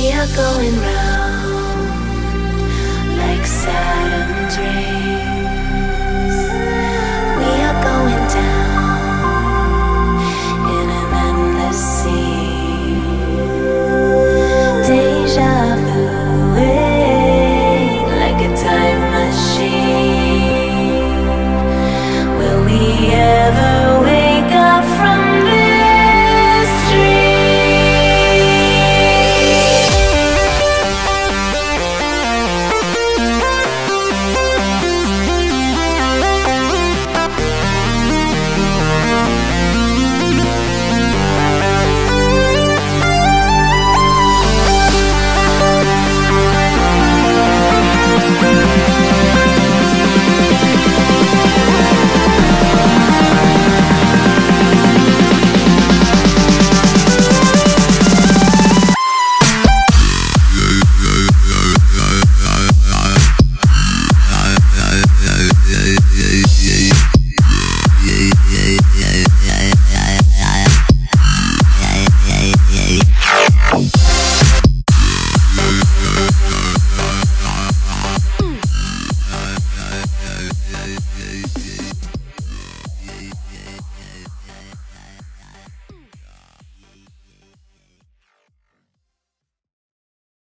We are going round.